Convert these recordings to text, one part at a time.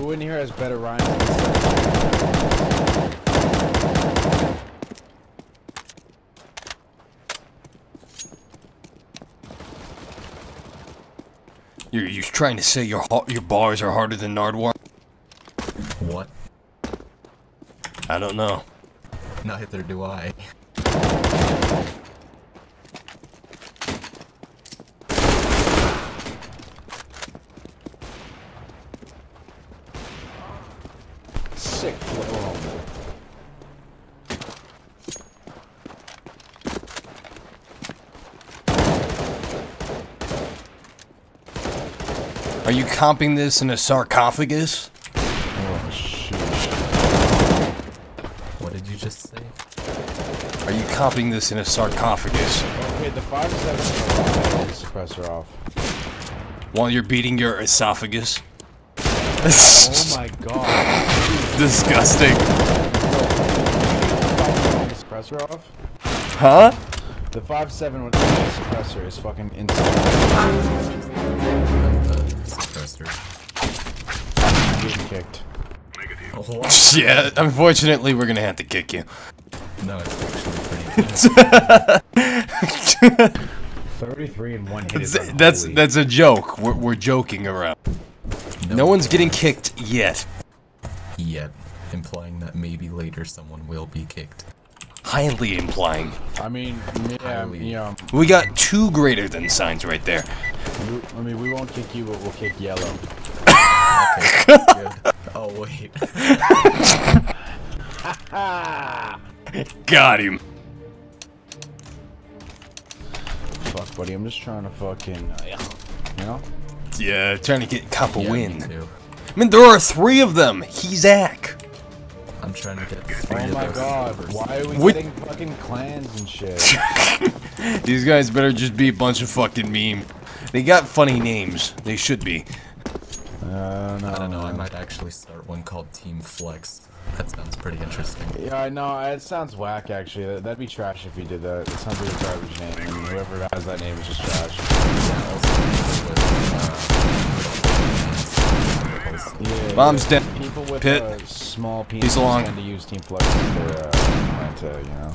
Who in here has better rhymes? You're, you trying to say your your bars are harder than Nardwuar? What? I don't know. Neither do I. Sick flow. Are you comping this in a sarcophagus? Oh shit. What did you just say? Are you comping this in a sarcophagus Okay, the five seven the suppressor off. while you're beating your esophagus? Oh my god. Disgusting. the suppressor off? Huh? The five seven with the suppressor is fucking insane. Um, kicked. Oh. Yeah, unfortunately, we're gonna have to kick you. No, it's actually pretty good. 33 and one hit That's that's, that's a joke. We're, we're joking around. No one's getting kicked yet. Yet, implying that maybe later someone will be kicked. Highly implying. I mean, yeah, yeah. We got two greater than signs right there. I mean, we won't kick you, but we'll kick yellow. Okay, good. Oh, wait. Got him. Fuck, buddy, I'm just trying to fucking, uh, you know? Yeah, trying to get Cup a Yeah, win. me too. I mean, there are three of them. He's Zach. I'm trying to get three Oh of my those god, covers. why are we What- getting fucking clans and shit? These guys better just be a bunch of fucking meme. They got funny names. They should be. Uh, no, I don't know, I might actually start one called Team Flexx. That sounds pretty interesting. Yeah, I know. It sounds whack, actually. That- That'd be trash if you did that. It sounds like a garbage name. I mean, whoever has that name is just trash. Yeah, also people with, uh, Yeah, Bomb's yeah. dead. People with Pit. uh, small penises He's along. tend to use Team Flexx as their uh, plan to, you know.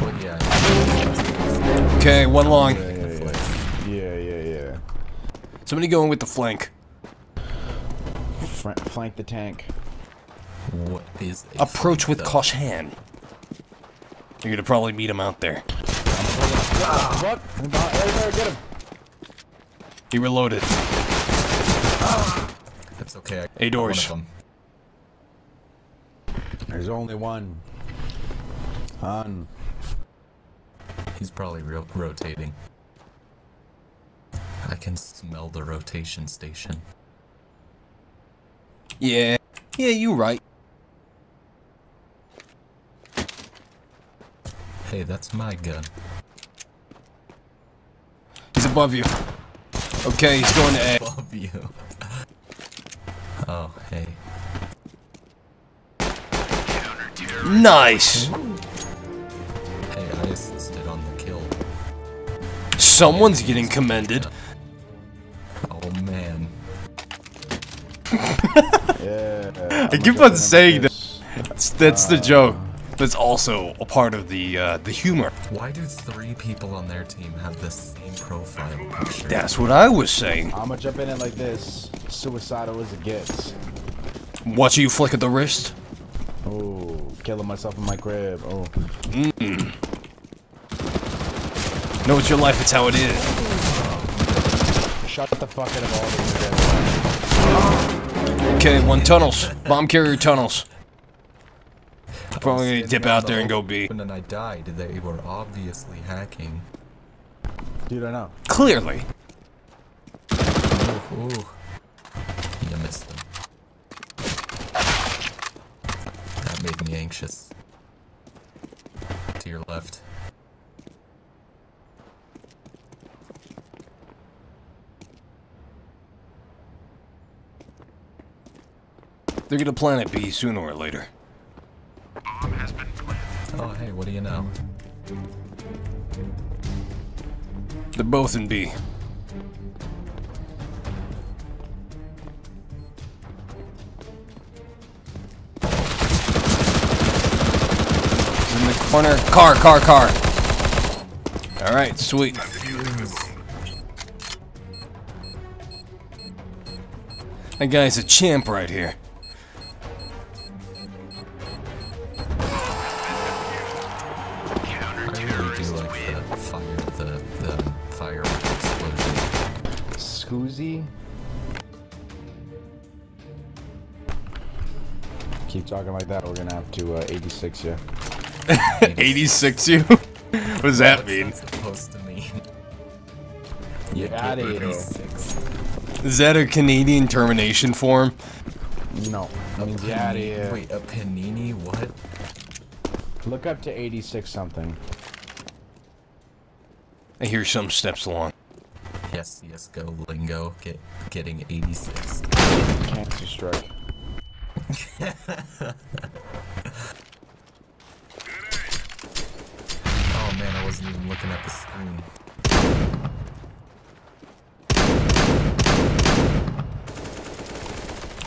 well, yeah, Okay, one long. Yeah, yeah, yeah. Yeah, yeah, yeah. Somebody going with the flank. Fr flank the tank. what is a Approach with though? caution. You're gonna probably meet him out there. What? Right there, get him. He reloaded. That's okay. I Eight doors. There's only one. Han. He's probably ro rotating. I can smell the rotation station. Yeah. Yeah, you're right. Hey, that's my gun. He's above you. Okay, he's going to A. Love you. oh, hey. Nice. Hey, I assisted on the kill. Someone's getting commended. Yeah. I keep on saying that. That's, that's the joke. That's also a part of the uh, the humor. Why do three people on their team have the same profile picture? That's what I was saying. I'm gonna jump in it like this. Suicidal as it gets. Watch you flick at the wrist. Oh, killing myself in my crib. Oh. No, it's your life. It's how it is. Shut the fuck out of all these Okay, one tunnels. Bomb carrier tunnels. I Probably gonna dip out there and go open B. And then I died. They were obviously hacking. Dude, I know. Clearly. Ooh, ooh. You missed them. That made me anxious. To your left. They're gonna planet B sooner or later. Oh, hey, what do you know? They're both in B. In the corner. Car, car, car. Alright, sweet. That guy's a champ right here. Scoozy. Keep talking like that, we're gonna have to uh, 86 you. 86 you? what does that What's mean? supposed to mean? Get outta rid of here. Is that a Canadian termination form? No. A Means get out of here. Wait, a panini? What? Look up to 86 something. I hear some steps along. Yes, CSGO lingo. Get getting 86. Cancer strike. Oh man, I wasn't even looking at the screen.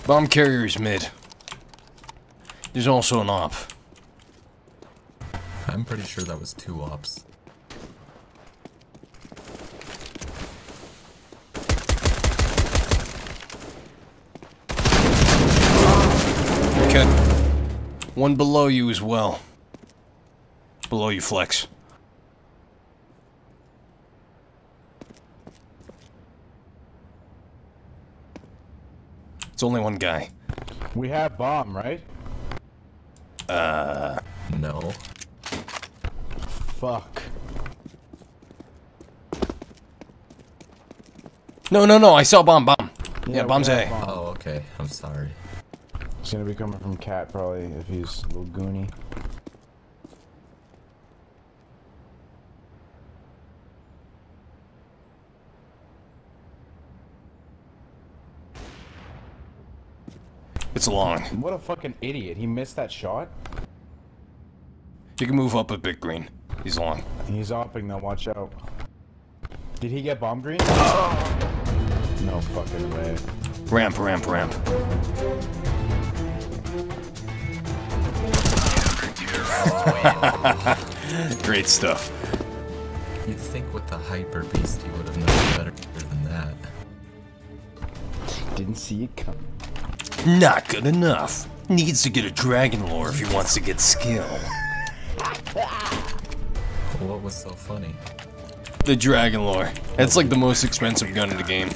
Bomb carrier's mid. There's also an op. I'm pretty sure that was two ops. Okay. One below you as well. Below you, Flex. It's only one guy. We have bomb, right? Uh, no. Fuck. No, no, no, I saw bomb, bomb. Yeah, we bomb's A. bomb. Oh, okay. I'm sorry. It's gonna be coming from Cat probably if he's a little goony. It's long. What a fucking idiot. He missed that shot? You can move up a bit, Green. He's long. He's opping though, watch out. Did he get bomb green? no fucking way. Ramp, ramp, ramp. Great stuff. You'd think with the hyper beast he would have known better than that. Didn't see it coming. Not good enough. Needs to get a dragon lore if he wants to get skill. What was so funny? The dragon lore. That's like the most expensive gun in the game.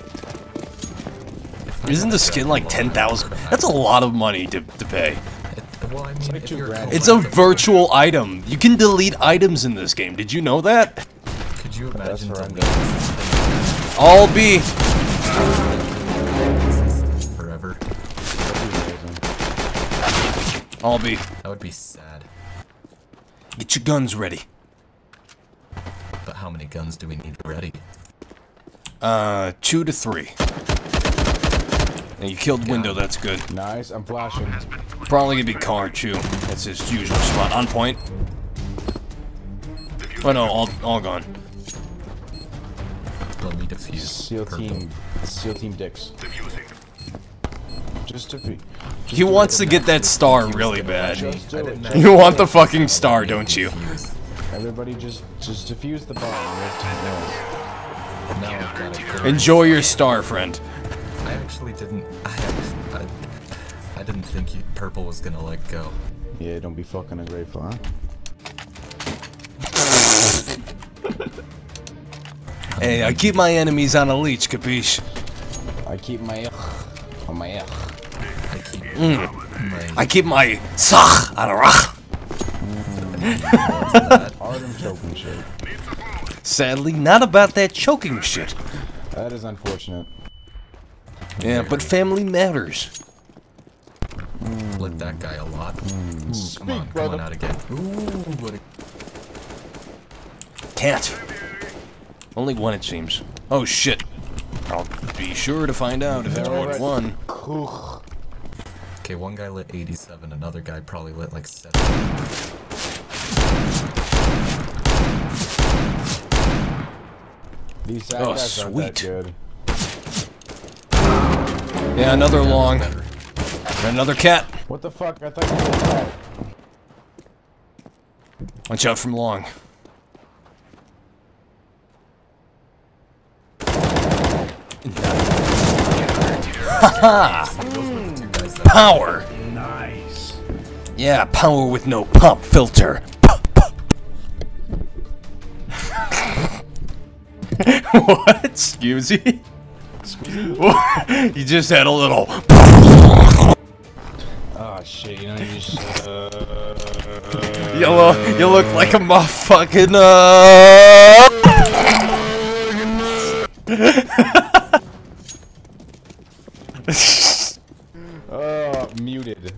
Isn't the skin like 10,000? That's a lot of money to, to pay. It's a virtual item. You can delete items in this game. Did you know that? Could you imagine horrendous. deleting something All B. forever? That'd be. All B. That would be sad. Get your guns ready. But how many guns do we need ready? Uh, two to three. And you killed window, that's good. Nice, I'm flashing. Probably gonna be car too. That's his usual spot. On point. Oh no, all, all gone. Let me defuse. SEAL team, SEAL team dicks. Just to be. He wants to get that star really bad. Just do I it. didn't Just- You want the fucking star, don't you? Everybody just, just defuse the bomb. Let's do this. Now I've got a good- Enjoy your star, friend. I actually didn't. I, actually, I, I didn't think you, purple was gonna let go. Yeah, don't be fucking ungrateful, huh? Hey, I keep my enemies on a leech, capiche? I keep my on my F. I keep Mm. my. I keep my sach on a rach. Artem choking shit. Sadly, not about that choking shit. That is unfortunate. Yeah, but family matters. Licked that guy a lot. Ooh, come on, come brother. on out again. Ooh, what a Can't. Only one, it seems. Oh shit. I'll be sure to find out if it's more than one. Okay, one guy lit 87, another guy probably lit like 7. These sad Oh, guys aren't that sweet. Good. Yeah, another long. Better. Another cat. What the fuck? I thought you were that. Watch out from long. Haha! Two guys that Power! Nice. Yeah, power with no pump filter. what? Excuse me? you just had a little. Oh shit, you know you just uh, You look, you look like a motherfucking. Uh... uh muted.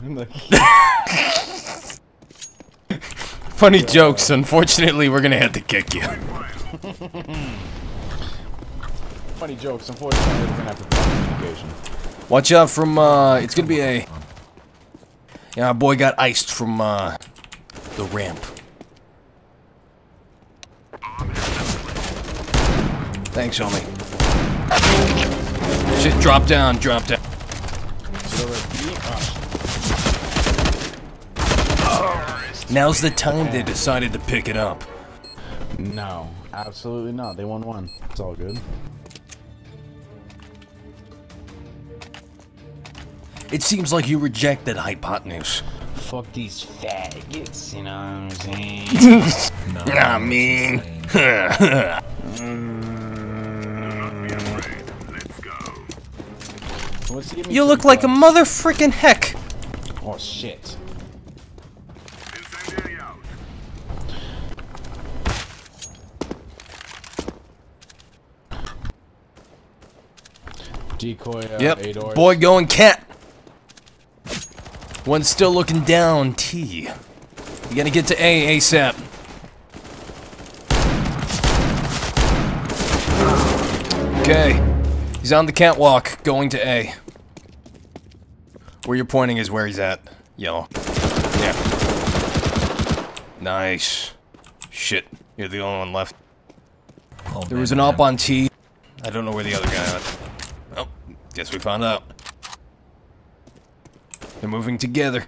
Funny jokes. Unfortunately, we're gonna have to kick you. Funny jokes. Unfortunately, we're gonna have to block. Watch out from. uh It's gonna be a. Yeah, our boy got iced from uh the ramp. Thanks, homie. Shit, drop down, drop down. So they're like, "Yeet." Now's the time they decided to pick it up. No, absolutely not. They won one. It's all good. It seems like you rejected hypotenuse. Fuck these faggots, you know what I'm saying? no, I mean, What's he give me you look like a bucks? mother freaking heck. Oh shit. Decoy, uh, Yep, eight doors. boy going cat. One still looking down, T. You gotta get to A ASAP. Okay. He's on the catwalk, going to A. Where you're pointing is where he's at. Yellow. Yeah. Nice. Shit. You're the only one left. Oh, There man, was an oh, man. op on T. I don't know where the other guy went. Oh, guess we found out. They're moving together.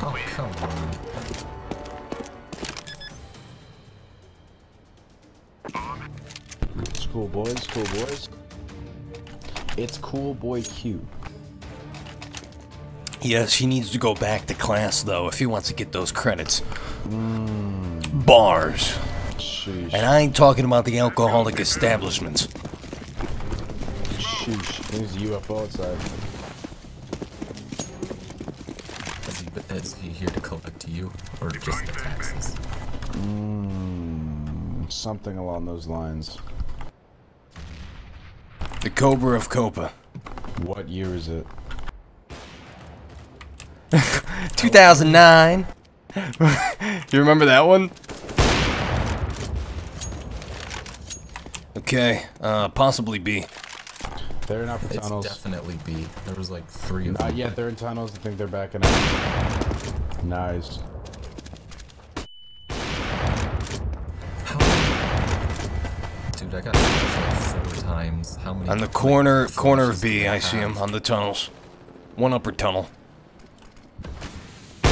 Oh, come on. Cool boys, cool boys. It's cool boy Q. Yes, he needs to go back to class though if he wants to get those credits. Hmm. Bars. Sheesh. And I ain't talking about the alcoholic establishments. Sheesh. There's a UFO outside. Is he, is he here to collect you or just the taxes? Mm, something along those lines. The Cobra of Copa. What year is it? 2009. you remember that one? Okay, uh, possibly B. They're in upper It's definitely B. There was like three of them. Not yet. They're in tunnels. I think they're backing up. Nice. Dude, I got shot like four times. How many? On the like, corner, corner of B, I B, see him on the tunnels. One upper tunnel. I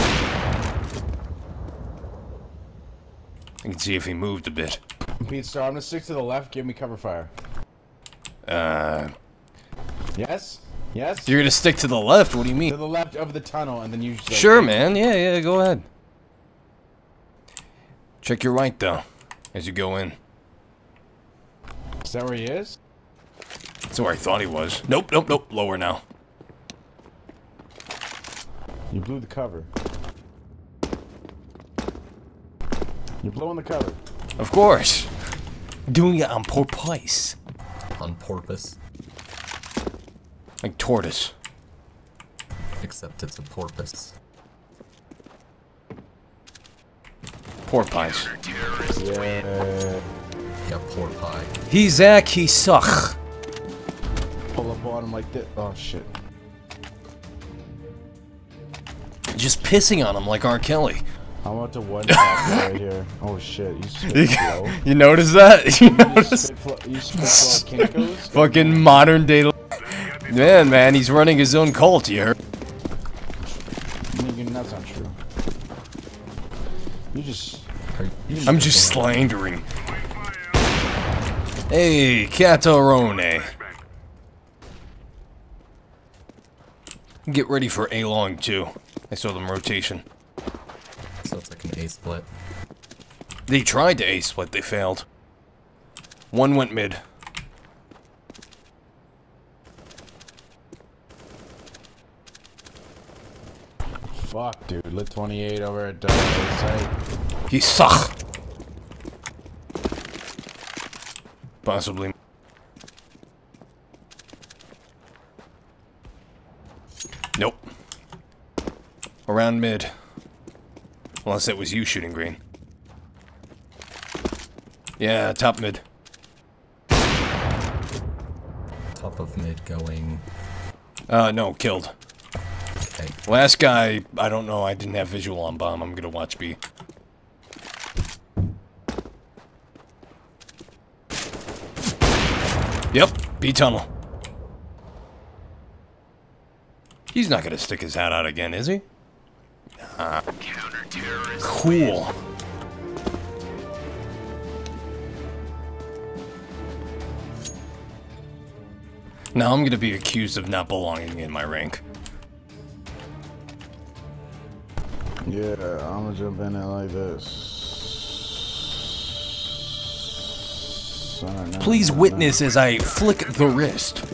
can see if he moved a bit. Beatstar, I'm gonna stick to the left. Give me cover fire. Uh, Yes. Yes. you're gonna stick to the left? What do you mean? to the left of the tunnel, and then you. Like, Sure, man. Yeah, yeah. Go ahead. Check your right though, as you go in. Is that where he is? That's where I thought he was. Nope, nope, nope. Lower now. You blew the cover. You're blowing the cover. Of course. Doing it on purpose. on porpoise. Like tortoise. Except it's a porpoise. Porpoise. Yeah. Yeah, poor pie. He's Zach, he suck. Pull up on him like this. Oh shit. Just pissing on him like R. Kelly. I'm about to one tap you right here. Oh shit. You spit flow. You notice that? You You notice? spit. You spit flow. Fucking modern day Man, man, he's running his own cult here. Nigga, that's not true. You just. Are- I'm just slandering. Hey, Catarone. Get ready for A-Long, too. I saw them rotation. So it's like an A split. They tried to A-split, they failed. One went mid. Fuck, dude. Lit 28 over at uh, site. He suck. Possibly. Nope. Around mid. Unless it was you shooting green. Yeah, top mid. Top of mid going. Uh, no, killed. Okay. Last guy, I don't know, I didn't have visual on bomb. I'm gonna watch B. Yep, B tunnel. He's not gonna stick his hat out again, is he? Nah. Cool. Now I'm gonna be accused of not belonging in my rank. Yeah, I'm gonna jump in it like this. Please witness as I flick the wrist.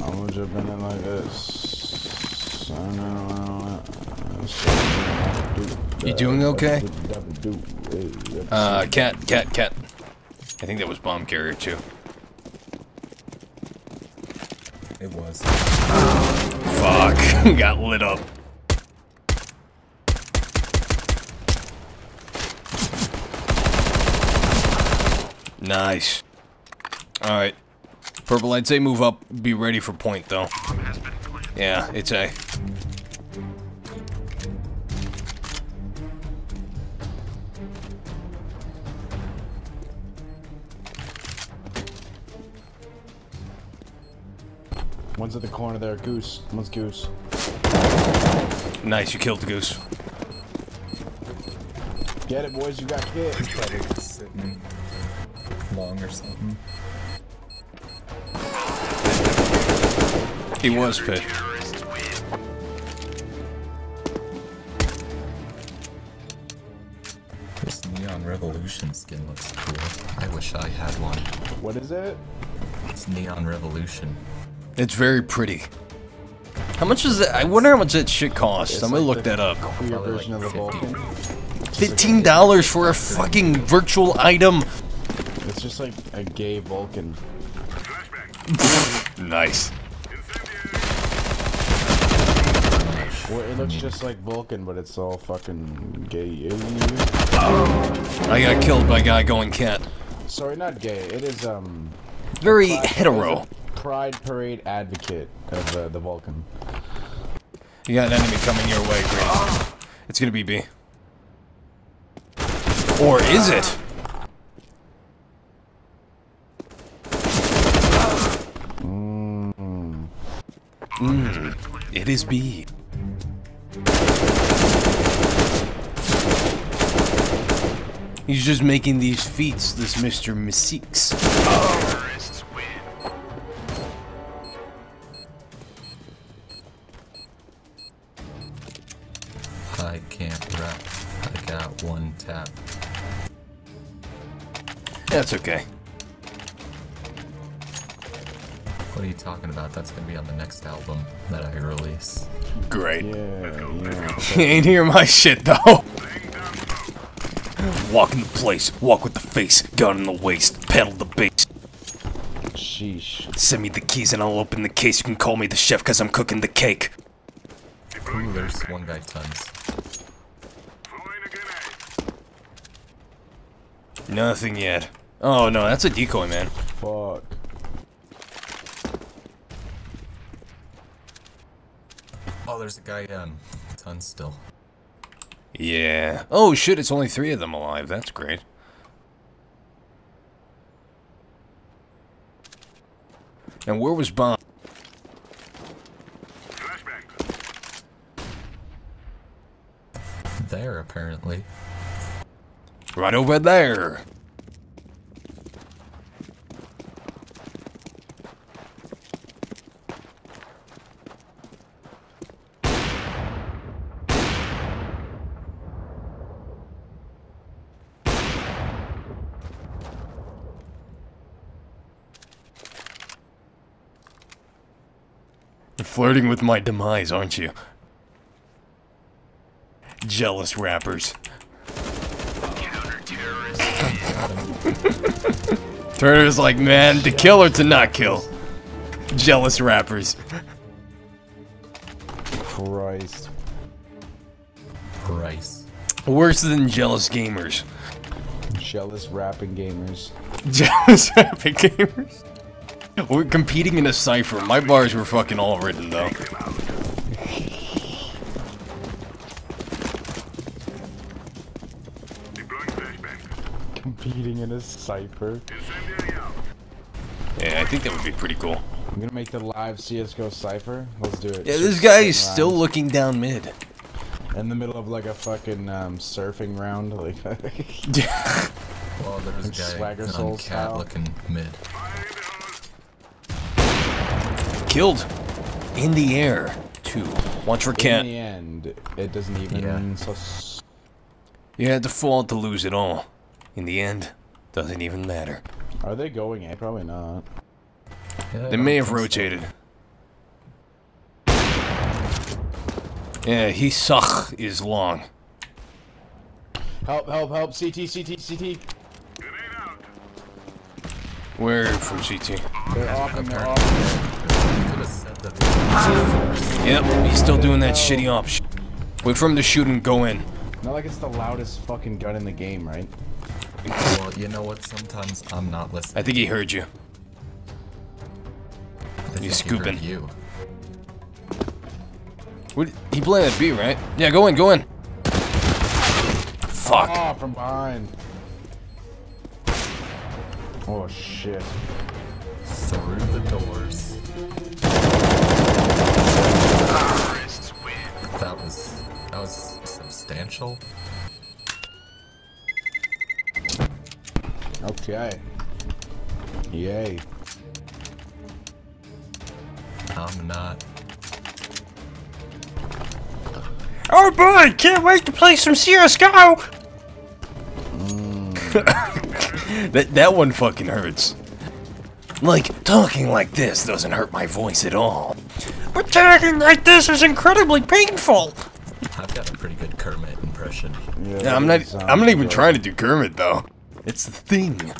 I'm gonna jump in it like this. You doing okay? Uh, cat, cat, cat. I think that was bomb carrier too. It was. Fuck, got lit up. Nice. Alright. Purple, I'd say move up. Be ready for point, though. Yeah, it's A. One's at the corner there. Goose. One's goose. Nice, you killed the goose. Get it, boys. You got hit. Sitting long or something. He was pit. This Neon Revolution skin looks cool. I wish I had one. What is it? It's Neon Revolution. It's very pretty. How much is it? I wonder how much that shit costs. I'm gonna like look the that up. Queer version like of the Vulcan. Fifteen dollars for a fucking virtual item. It's just like a gay Vulcan. Nice. Well, it looks just like Vulcan, but it's all fucking gay. I got killed by a guy going cat. Sorry, not gay. It is um. Very Pride- hetero. Pride Parade advocate of uh, the Vulcan. You got an enemy coming your way, Green. It's gonna be B. Or is it? Mm, it is B. He's just making these feats, this Mr. Meeseeks. One tap. That's okay. What are you talking about? That's gonna be on the next album that I release. Great. Yeah, yeah. He ain't hear my shit though. Walk in the place, walk with the face, gun in the waist, pedal the bass. Sheesh. Send me the keys and I'll open the case. You can call me the chef cause I'm cooking the cake. Ooh, there's one guy tons. Nothing yet. Oh no, that's a decoy, man. Fuck. Oh, there's a guy down. Ton still. Yeah. Oh shit, it's only three of them alive. That's great. And where was Bomb? There, apparently. Right over there. Flirting with my demise, aren't you? Jealous rappers. Turner's like, man, to kill or to not kill? Jealous rappers. Christ. Price. Worse than jealous gamers. Jealous rapping gamers. Jealous rapping gamers. We're competing in a cipher. My bars were fucking all written though. Competing in a cipher. Yeah, I think that would be pretty cool. I'm gonna make the live CSGO cipher. Let's do it. Yeah, this Six guy is rounds. still looking down mid. in the middle of like a fucking um, surfing round. Like, Well, there was a Like guy Swagger on Soul cat style. looking mid. Killed. In the air. Two. Watch for in the end, it doesn't even. Yeah. So s- You had to fall to lose it all. In the end, doesn't even matter. are they going A? Probably not. Yeah, They may have think so. rotated. Yeah, he suck is long. Help! Help! Help! CT! CT! CT! Where from CT? They're off and they're off. You could have said that. Yep, he's still doing that shitty op sh Wait for him to shoot and go in. Not like it's the loudest fucking gun in the game, right? Well, you know what? Sometimes I'm not listening. I think he heard you. I think he's he heard scooping. You. What, he planted B, right? Yeah, go in, go in. Fuck. Oh, from behind. Oh shit. Through the doors. Ah, that was that was substantial. Okay. Yay. I'm not. Oh boy, can't wait to play some CSGO! that, that one fucking hurts. Like, talking like this doesn't hurt my voice at all. But talking like this is incredibly painful! I've got a pretty good Kermit impression. Yeah, Yeah, I'm not, I'm not even trying to do Kermit though. It's the thing.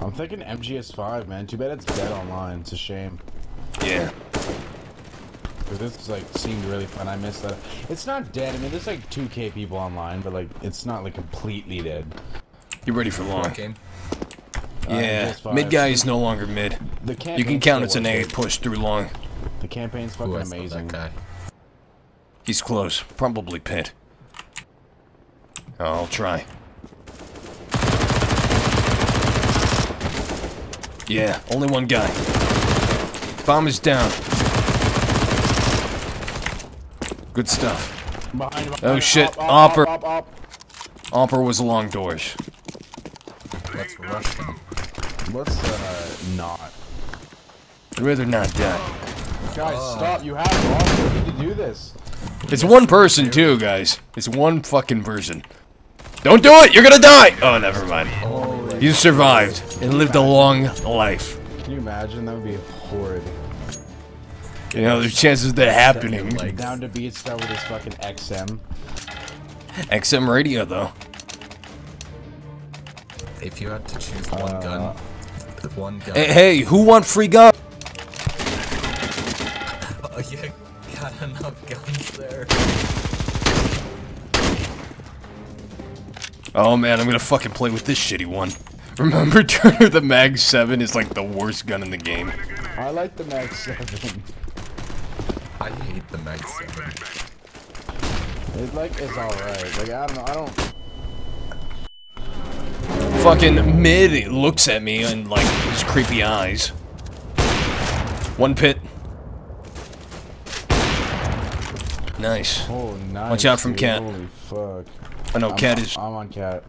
I'm thinking MGS5, man. Too bad it's dead online. It's a shame. Yeah. 'Cause this like seemed really fun. I missed that. It's not dead. I mean, there's like 2k people online, but like it's not like completely dead. You ready for long? What uh, game? Yeah, MGS5. mid guy is no longer mid. The You can count it's an A push through long. The campaign's fucking I saw amazing. That guy. He's close. Probably pit. I'll try. Yeah, only one guy. Bomb is down. Good stuff. Behind, behind, Oh, shit. Up, Opper. Up, up, up. Was along doors. Let's rush him. Let's uh not. I'd rather not die. Guys, stop. You have to. You need to do this. It's one person too, guys. It's one fucking person. Don't do it! You're gonna die! Oh, never mind. You survived and lived a long life. Can you imagine? That would be horrid. You know, there's chances of that happening. Legs. Down to Beatstar with this fucking XM. XM radio, though. If you had to choose one uh, gun, the one gun. Hey, hey, who want free gun? Oh, you got enough guns there. Oh man, I'm gonna fucking play with this shitty one. Remember, Turner, the Mag 7 is like the worst gun in the game. I like the Mag 7. I hate the Mag 7. It like it's alright. Like I don't know. I don't. Fucking mid looks at me and like his creepy eyes. One pit. Nice. Oh, nice. Watch out from dude. cat. Holy fuck. Oh, I know I'm, cat is. I'm on cat.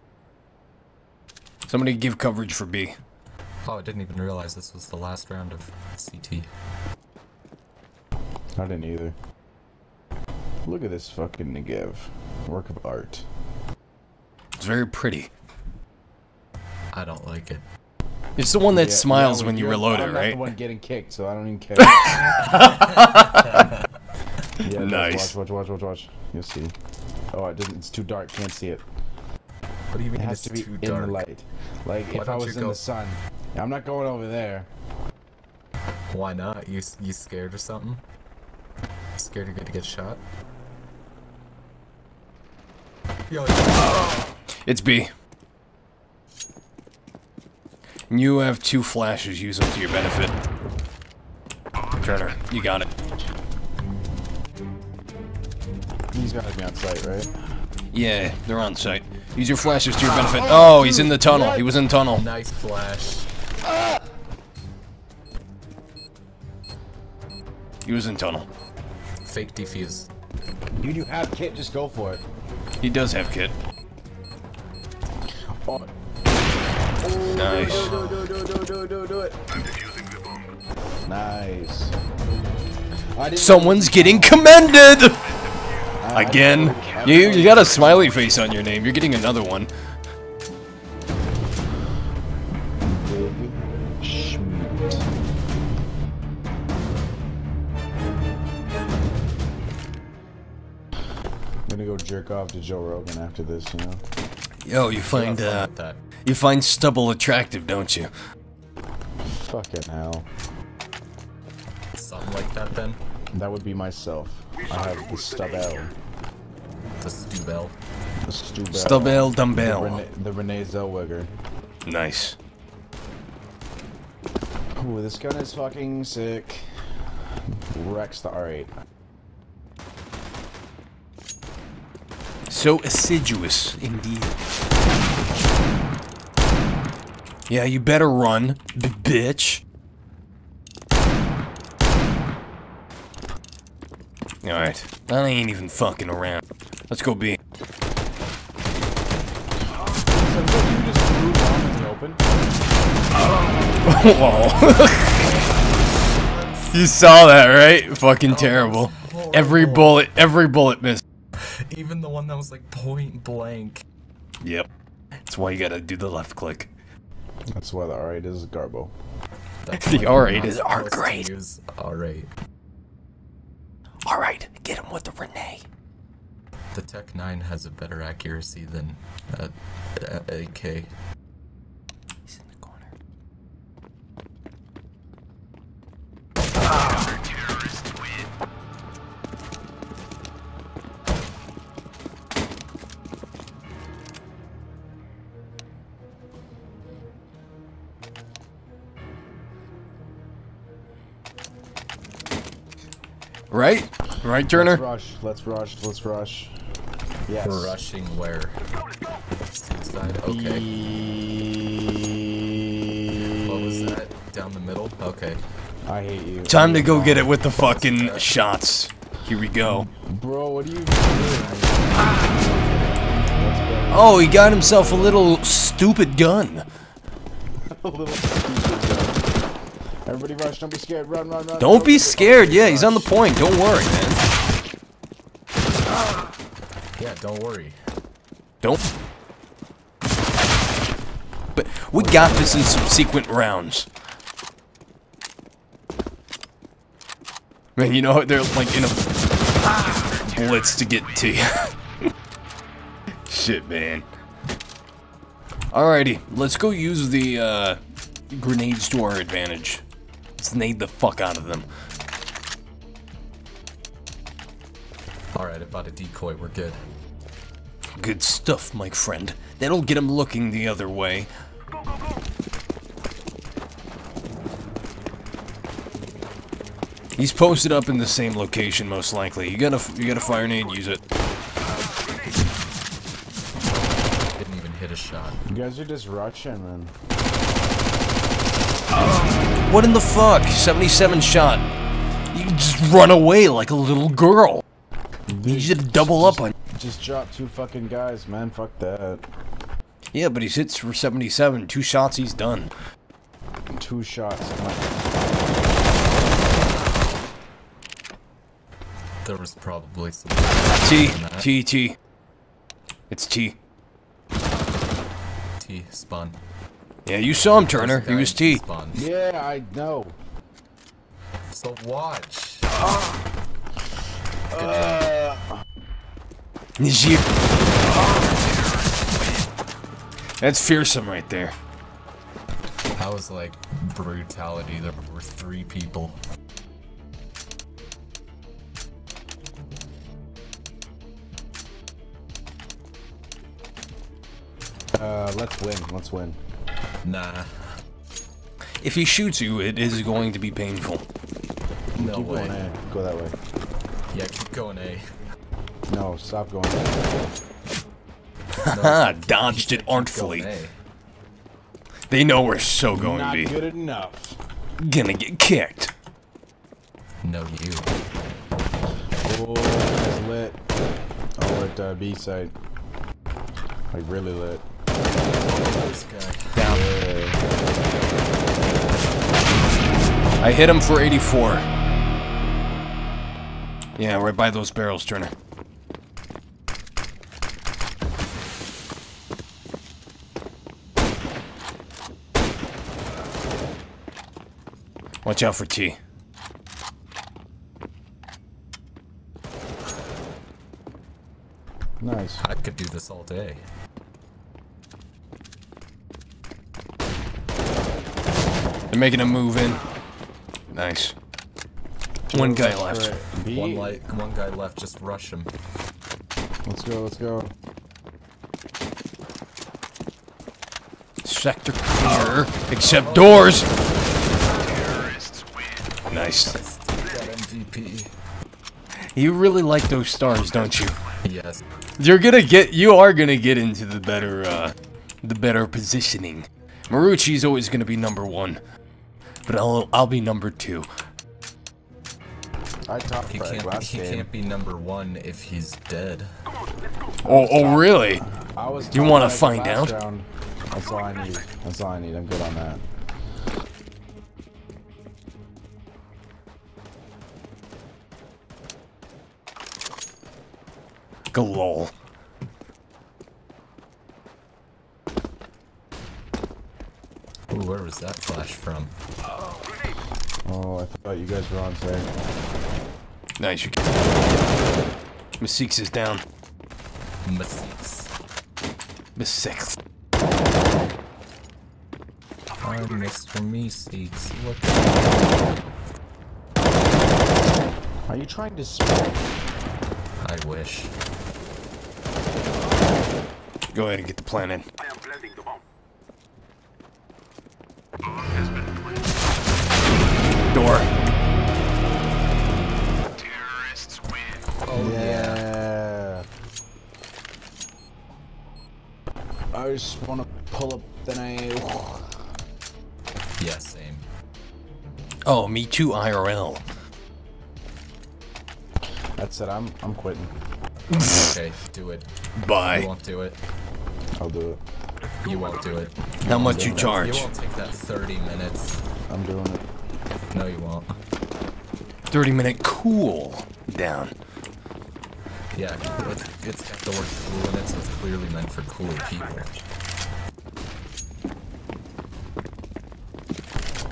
Somebody give coverage for B. Oh, I didn't even realize this was the last round of CT. I didn't either. Look at this fucking Negev. Work of art. It's very pretty. I don't like it. It's the one that Yeah, smiles yeah, when you you're- reload I'm it, not right? the one getting kicked, so I don't even care. yeah, Nice. Watch, watch, watch, watch, watch. You'll see. Oh, it doesn't. It's too dark. Can't see it. What do you mean It has it's to be too in dark? the light. Like Why if I was in go- the sun. I'm not going over there. Why not? You you scared or something? Scared you're gonna get shot? Yo, It's B. You have two flashes. Use them to your benefit. Turner, you got it. He's gotta be on site, right? Yeah, they're on site. Use your flashes to your benefit. Oh, he's in the tunnel. He was in tunnel. nice flash. He was in tunnel. Fake defuse. Dude, you have kit. Just go for it. He does have kit. Oh, Nice. do, do, do, do, do, do, do it. Nice. Someone's getting commended! Again. You, you got a smiley face on your name. You're getting another one. I'm gonna go jerk off to Joe Rogan after this, you know? Yo, you find uh, that. you find stubble attractive, don't you? Fucking hell. Something like that then. That would be myself. I have the stubble. The Stubel. The stubble. Stubble The dumbbell. Renee, the Renee Zellweger. Nice. Ooh, this gun is fucking sick. Wrecks the R8. So assiduous, indeed. Yeah, you better run, bitch. Alright, I ain't even fucking around. Let's go B. So, you just threw bomb in the open? Whoa. you saw that, right? Fucking terrible. Every bullet, every bullet missed. Even the one that was like point blank. Yep. That's why you gotta do the left click. That's why the R8 is Garbo. That's The why you're R8 not is our supposed to grade. Use R8. Alright, get him with the Renee. The Tec-9 has a better accuracy than uh, AK. He's in the corner. Right? Right, Turner? Let's rush. Let's rush. Let's rush. Yes. Rushing where? Suicide. Okay. What was that? Down the middle? Okay. I hate you. Time to go get it with the fucking shots. Here we go. Bro, what are you doing? Oh, he got himself a little stupid gun. A little stupid gun. Everybody rush. Don't be scared. Run, run, run. Don't be scared. Yeah, he's on the point. Don't worry, man. Yeah, don't worry. Don't. But we got this in subsequent rounds. Man, you know they're like in a blitz to get to you. Shit, man. Alrighty, let's go use the uh, grenades to our advantage. Let's nade the fuck out of them. Alright, about a decoy, we're good. Good stuff, my friend. That'll get him looking the other way. He's posted up in the same location, most likely. You gotta, you gotta fire nade, use it. Didn't even hit a shot. You guys are just rushing, man. What in the fuck? 77 shot. You just run away like a little girl. He should double up on. Just dropped two fucking guys, man. Fuck that. Yeah, but he's hits for 77. Two shots, he's done. Two shots. There was probably some. T. T, T. It's T. T spawn. Yeah, you saw him, Turner. He was T. Spawn. Yeah, I know. So watch. Ah. Is you- That's fearsome right there. That was like brutality. There were three people. Uh, let's win. Let's win. Nah. If he shoots you, it is going to be painful. No Keep way. going A. Go that way. Yeah, keep going A. No, stop going. A. Ah, dodged it Going artfully. They know we're so going Not to be. Not good enough. Gonna get kicked. No, you. Oh, it's lit. Oh, at uh, B side. Like really lit. This guy. Down. Yeah. I hit him for 84. Yeah, right by those barrels, Turner. Watch out for T. Nice. I could do this all day. They're making a move in. Nice. One guy left. Alright, One light, one guy left. Just rush him. Let's go. Let's go. Sector clear, except doors. Nice. MVP. You really like those stars, don't you? Yes. You're gonna get. You are gonna get into the better, uh, the better positioning. Marucci's always gonna be number one, but I'll I'll be number two. I top He can't. last He game. can't be number one if he's dead. Oh, oh, really? I was. You wanna find out? Round. That's all I need. That's all I need. I'm good on that. Galol. Ooh, where was that flash from? Oh, I thought you guys were on today. Nice. You Masix is down. Masseuse. Masix. I'm Mr. Meeseeks. Look. Are you trying to smoke? I wish. Go ahead and get the plan in. Door. Oh Yeah. I just want to pull up the nail. Yeah, same. Oh, me too, IRL. That's it. I'm I'm quitting. Okay, do it. You Bye. won't do it. I'll do it. You won't do it. How much you You charge? won't take that 30 minutes. I'm doing it. No, you won't. 30 minute cool down. Yeah, it's, it's got the word cool in it, so it's clearly meant for cool people.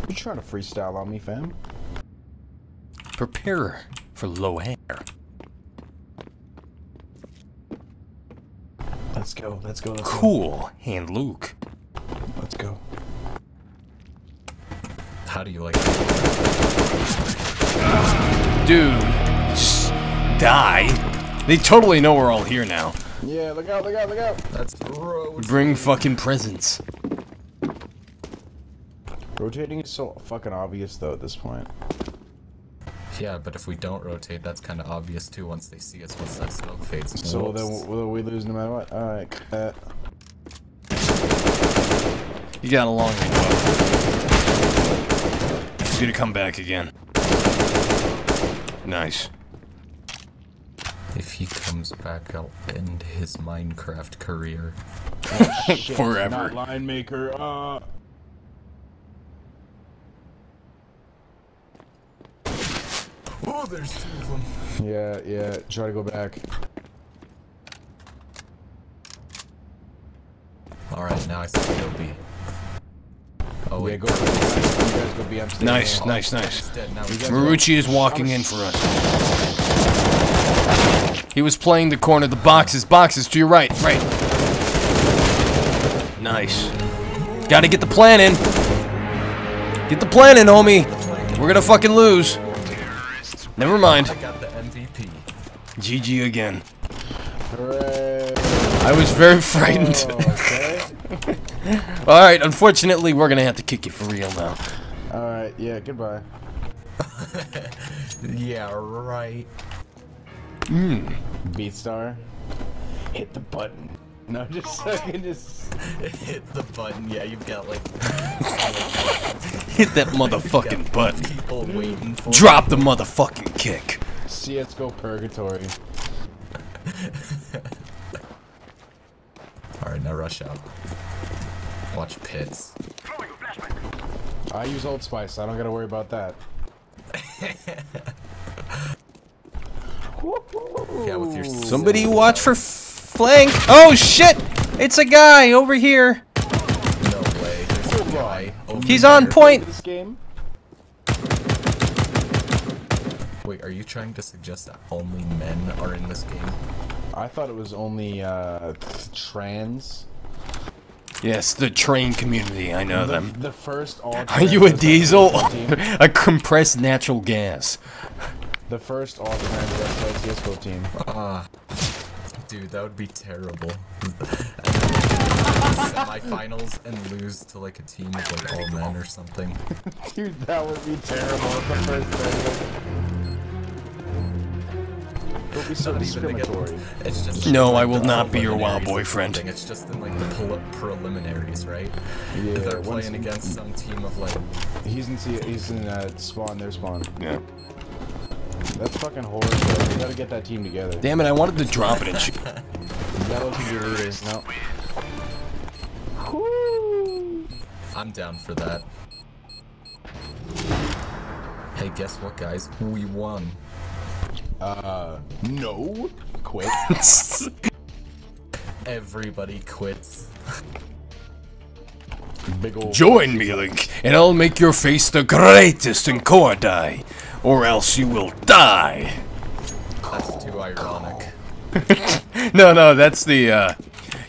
You trying to freestyle on me, fam? Prepare for low hair. Go. Let's go. Let's Cool hand Luke. Let's go. How do you like Dude, just die. They totally know we're all here now. Yeah. Look out! Look out! Look out! That's gross. Bring fucking presents. Rotating is so fucking obvious though at this point. Yeah, but if we don't rotate, that's kind of obvious too once they see us once that smoke fades. So Whoops. then will we lose no matter what? All right. Uh, You got a long range weapon. He's gonna come back again. Nice. If he comes back, I'll end his Minecraft career. Shit, Forever. Not line maker. Uh. Oh, there's two of them. Yeah, yeah. Try to go back. Alright, now I see he'll be. Oh, Yeah, wait. go. You guys go be upstairs. Nice, Oh, nice, He's nice. dead now. You guys Marucci is walking in for us. He was playing the corner, the boxes, boxes to your right, right. Nice. Gotta get the plan in. Get the plan in, homie. We're gonna fucking lose. Never mind. I got the MVP. GG again. Hooray. I was very frightened. Oh, okay. Alright, unfortunately, we're gonna have to kick you for real now. All right. Yeah. Goodbye. Yeah, right. Hmm. Beatstar. Hit the button. No, just fucking just. Hit the button. Yeah, you've got like Hit that motherfucking button. people waiting for Drop the motherfucking kick. CS:GO purgatory. Alright, now rush out. Watch pits. I use Old Spice. I don't gotta worry about that. Yeah, with your Somebody watch for flank. Oh shit! It's a guy over here. No way. There's a guy over He's there. on point. This game. Wait, are you trying to suggest that only men are in this game? I thought it was only uh, trans. Yes, the train community. I know them. The first all. Are you a diesel? a compressed natural gas. The first all trans website CS:GO team. Ah. Dude, that would be terrible. Semi-finals and lose to like a team of like all men or something. Dude, that would be terrible. at The first thing. Don't be so Not even to get- discriminatory. It's just No, like, I will not be your wild boyfriend. It's just in like the prel- preliminaries, right? Yeah, if they're playing against some team of like He's in. C- he's in uh, spawn. Their spawn. Yeah. That's fucking horrible. We gotta get that team together. Damn it! I wanted to drop it and shoot. Yellow can be leader. No. I'm down for that. Hey, guess what, guys? We won. Uh, no. Quit. Everybody quits. Big old. Join me, Link, and I'll make your face the greatest in Koridai, or else you will die. That's too ironic. No, no, that's the, uh...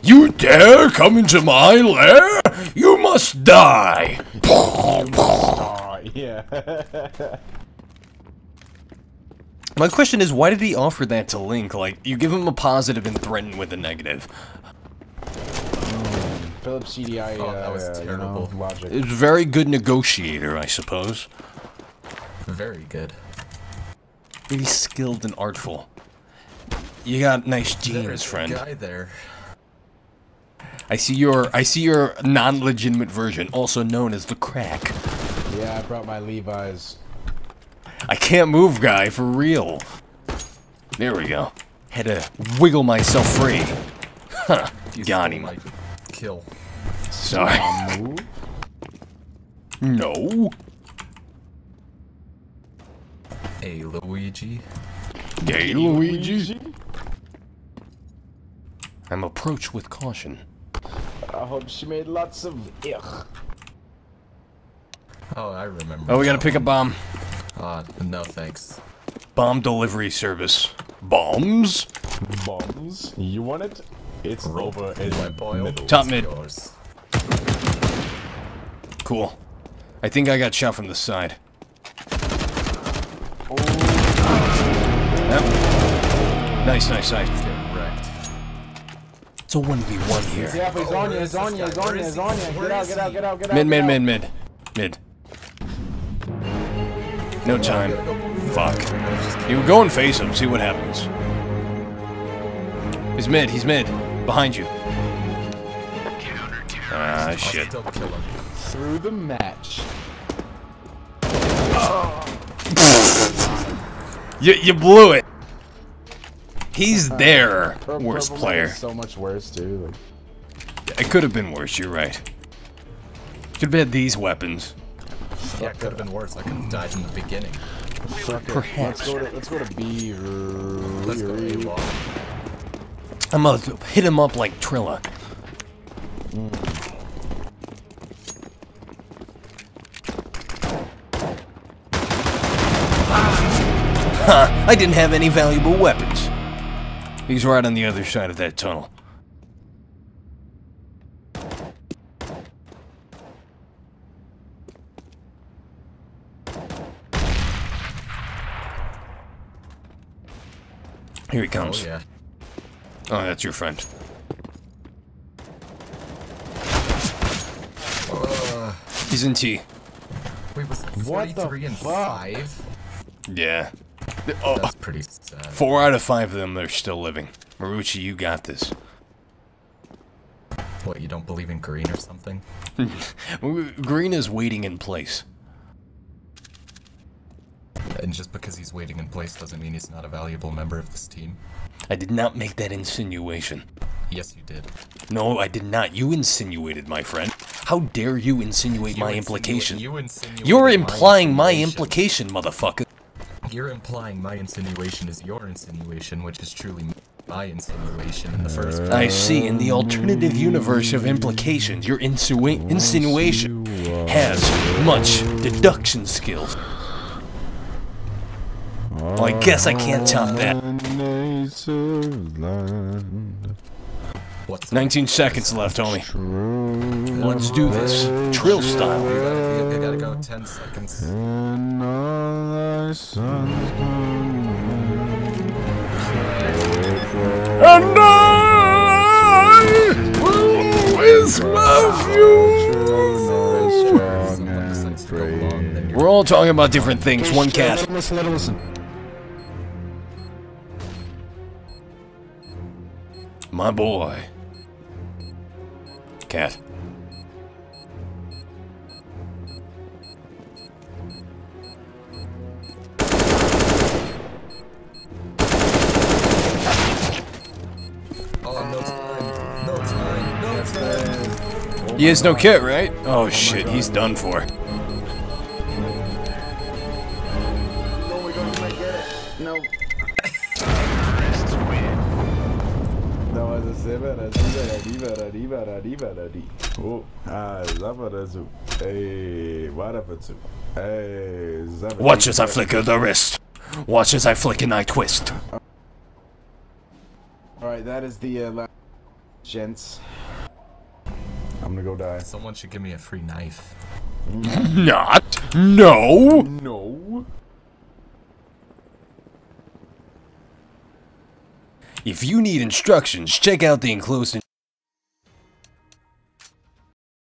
You dare come into my lair? You must die! Aw, yeah. My question is, why did he offer that to Link? Like, you give him a positive and threaten with a negative. Philip CD-i. Oh, that was uh, you know, terrible. logic. It's a very good negotiator, I suppose. Very good. Really skilled and artful. You got nice There's genes, a friend. guy there. I see your I see your non-legitimate version, also known as the crack. Yeah, I brought my Levi's. I can't move, guy, for real. There we go. Had to wiggle myself free. Huh. You Got him. my kill. Sorry. No. Hey, Luigi. Gay Luigi. I'm approached with caution. I hope she made lots of ich. Oh, I remember. Oh, we gotta pick a bomb. Ah, no thanks. Bomb delivery service. Bombs? Bombs. You want it? It's over in My the boil. middle. Top It's mid. yours. Cool. I think I got shot from the side. Yep. Nice, nice, nice. Get wrecked. It's a 1v1 here. Yeah, but on you, where it's on you, it's on you, is it's on you. Get out, get out, get out, get out. Mid, mid, mid, mid. Mid. No time. Fuck. You go and face him, see what happens. He's mid, he's mid. Behind you. Ah, shit. still kill him. Through the match. You, you blew it. He's uh, their Pur- worst player. so much worse too. Like, It could have been worse. You're right. Could have had these weapons. Yeah, it could have been worse. I could have died in the beginning. fuck. Perhaps. Let's go to let's go to B. Let's go A long. I'm gonna hit him up like Trilla. Hmm. Ha! I didn't have any valuable weapons. He's right on the other side of that tunnel. Here he comes. Oh comes. yeah. Oh, that's your friend. Uh, He's in T. wait, was it What the 43 and fuck? 5? Yeah. Oh, That's pretty sad. four out of five of them they're still living. Marucci, you got this. What, you don't believe in green or something? Green is waiting in place. And just because he's waiting in place doesn't mean he's not a valuable member of this team. I did not make that insinuation. Yes, you did. No, I did not. You insinuated, my friend. How dare you insinuate my You insinu- implication? You insinuated You're implying my insinuation. implication, motherfucker. You're implying my insinuation is your insinuation, which is truly my insinuation in the first place. I see. In the alternative universe of implications, your insua- insinuation has much deduction skills. Well, I guess I can't top that. What's 19 seconds left, homie. Let's do this. Trill You style. gotta, gotta go 10 seconds. And I will always love you. Decides to go long, then you're We're all talking about different things. One cat. Listen, let him listen. My boy. Cat. He has no kit, right? Oh shit, he's done for. Oh, ah. Watch as I flicker the wrist. Watch as I flick and I twist. Alright, that is the uh, last gents. I'm gonna go die. Someone should give me a free knife. Not. No. No. If you need instructions, check out the enclosed